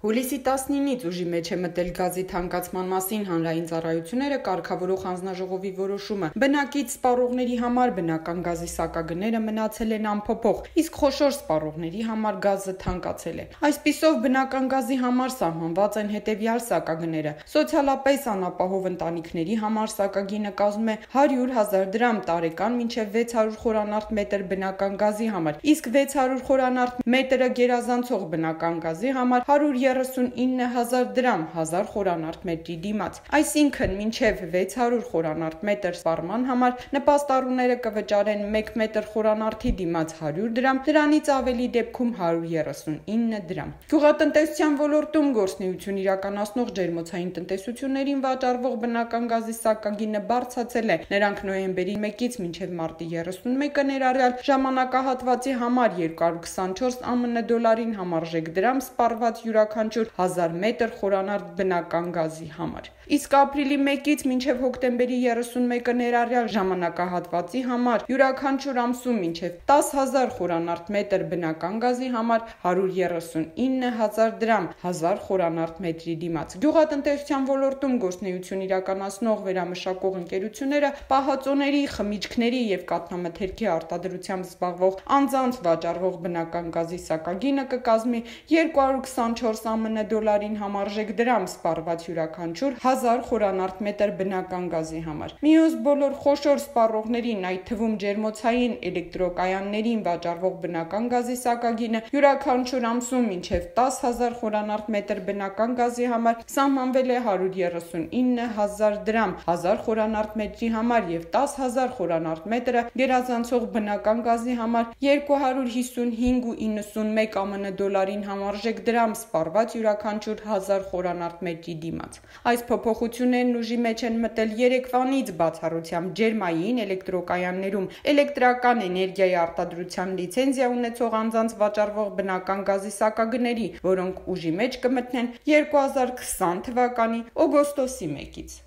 Հուլիսի 19-ից ուժի մեջ է մտել գազի թանկացման մասին հանրային ծառայությունները կարգավորող հանձնաժողովի որոշումը։ Բնակից սպառողների համար բնական գազի սակագները մնացել են անփոփոխ, իսկ խոշոր սպառողների համար գազը թանկացել է։ Այսպիսով բնական գազի համար սահմանված են հետևյալ սակագները։ Սոցիալապես անապահով ընտանիքների համար սակագինը կազմում է 100.000 դրամ տարեկան մինչև 600 խորանարդ մետր բնական գազի համար, իսկ 600 խորանարդ մետրը գերազանցող բնական գազի համար 100 39000 դրամ 1000 խորանարդ մետրի դիմաց։ Այսինքն, մինչև 600 խորանարդ մետր սպառման համար նպաստառուները կվճարեն 1 մետր խորանարդի դիմաց 100 դրամ, դրանից ավելի դեպքում 139 դրամ։ Գյուղատնտեսության ոլորտում գործնեություն իրականացնող ջերմոցային տնտեսություններին վաճառվող բնական գազի սակագինը բարձացել է։ Նրանք նոյեմբերի 1-ից մինչև մարտի 31-ը ներառյալ ժամանակահատվածի համար 224 ԱՄՆ դոլարին համարժեք դրամ սպառված յուրաքանչյուր յուրաքանչյուր 1000 մետր խորանարդ բնական գազի համար։ Իսկ ապրիլի 1-ից մինչև հոկտեմբերի 31-ը ներառյալ ժամանակահատվածի համար յուրաքանչյուր ամսում մինչև 10000 խորանարդ մետր բնական գազի համար 139000 դրամ 1000 խորանարդ մետրի դիմաց։ Գյուղատնտեսության ոլորտում գործնեություն իրականացնող վերամշակող ընկերությունները պահածոների, խմիչքների եւ կաթնամթերքի արտադրությամբ զբաղվող անձանց վաճառվող բնական գազի սակագինը կկազմի 224 ԱՄՆ դոլարին համարժեք դրամ սպառված յուրաքանչյուր 1000 խորանարդ մետր բնական գազի համար։ Մյուս բոլոր խոշոր սպառողներին, այդ թվում ջերմոցային էլեկտրոկայաններին վաճառվող բնական գազի սակագինը յուրաքանչյուր ամսում մինչև 10000 խորանարդ մետր բնական գազի համար սահմանվել է 139000 դրամ 1000 խորանարդ մետրի համար եւ 10000 խորանարդ մետրը գերազանցող բնական գազի համար 255.91 ԱՄՆ դոլարին համարժեք դրամ սպառված տրված յուրաքանչյուր 1000 խորանարդ մետրի դիմաց։ Այս փոփոխություններն ուժի մեջ են մտել Երևանից բացառությամբ ջերմային էլեկտրոկայաններում էլեկտրական էներգիայի արտադրության լիցենզիա ունեցող անձանց վաճառվող բնական գազի սակագների, որոնք ուժի մեջ կմտնեն 2020 թվականի օգոստոսի 1-ից։